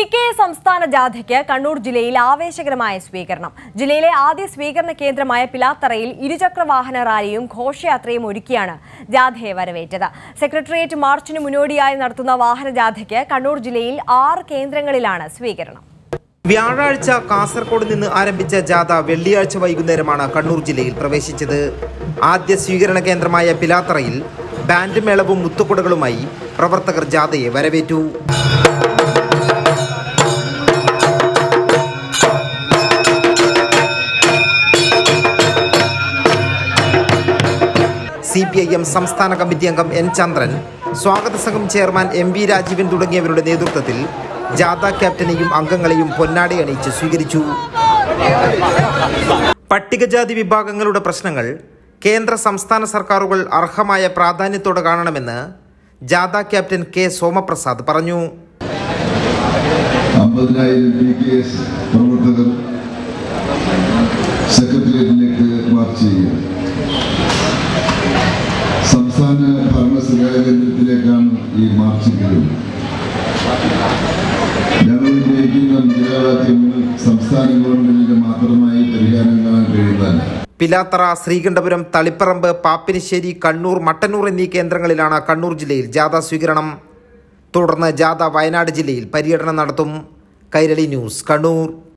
P K സംസ്ഥാന ജാഥയ്ക്ക് കണ്ണൂർ ജില്ലയിൽ ആവേശകരമായ സ്വീകരണം. ജില്ലയിലെ ആദ്യ സ്വീകരണ കേന്ദ്രമായ പിലാത്തറയിൽ ഇരുചക്ര വാഹന റാലിയും ഘോഷയാത്രയും ഒരുക്കിയാണ് ജാഥയെ വരവേറ്റത്. സെക്രട്ടേറിയറ്റ് മാർച്ചിന് മുന്നോടിയായി നടത്തുന്ന വാഹന ജാഥയ്ക്ക് കണ്ണൂർ ജില്ലയിൽ ആറ് കേന്ദ്രങ്ങളിലാണ് സ്വീകരണം. വ്യാഴാഴ്ച കാസർഗോഡ് നിന്ന് ആരംഭിച്ച ജാഥ വെള്ളിയാഴ്ച വൈകുന്നേരമാണ് കണ്ണൂർ ജില്ലയിൽ പ്രവേശിച്ചത്. ആദ്യ സ്വീകരണ കേന്ദ്രമായ പിലാത്തറയിൽ ബാൻഡ് മേളവും മുത്തുക്കുടകളുമായി പ്രവർത്തകർ ജാഥയെ വരവേറ്റു. സി പി ഐ എം സംസ്ഥാന കമ്മിറ്റി അംഗം എൻ ചന്ദ്രൻ സ്വാഗത സംഘം ചെയർമാൻ എം വി രാജീവൻ തുടങ്ങിയവരുടെ നേതൃത്വത്തിൽ ജാഥ ക്യാപ്റ്റനെയും അംഗങ്ങളെയും പൊന്നാടി അണിയിച്ച് സ്വീകരിച്ചു. പട്ടികജാതി വിഭാഗങ്ങളുടെ പ്രശ്നങ്ങൾ കേന്ദ്ര സംസ്ഥാന സർക്കാരുകൾ അർഹമായ പ്രാധാന്യത്തോടെ കാണണമെന്ന് ജാഥ ക്യാപ്റ്റൻ കെ സോമപ്രസാദ് പറഞ്ഞു. സെക്രട്ടേറിയറ്റിലേക്ക് മാർച്ച് ചെയ്യും സംസ്ഥാന ഭരണ സ്വകാര്യ കേന്ദ്രത്തിലേക്കാണ് ഈ മാർച്ചെങ്കിലും ഞങ്ങൾ ഉന്നയിക്കുന്ന മുദ്രാവാക്യങ്ങൾ സംസ്ഥാന ഗവൺമെന്റിന് മാത്രമായി പരിഹാരം കാണാൻ കഴിയുന്നതല്ല. പിലാത്തറ ശ്രീകണ്ഠപുരം തളിപ്പറമ്പ് പാപ്പിനിശ്ശേരി കണ്ണൂർ മട്ടന്നൂർ എന്നീ കേന്ദ്രങ്ങളിലാണ് കണ്ണൂർ ജില്ലയിൽ ജാഥ സ്വീകരണം. തുടർന്ന് ജാഥ വയനാട് ജില്ലയിൽ പര്യടനം നടത്തും. കൈരളി ന്യൂസ് കണ്ണൂർ.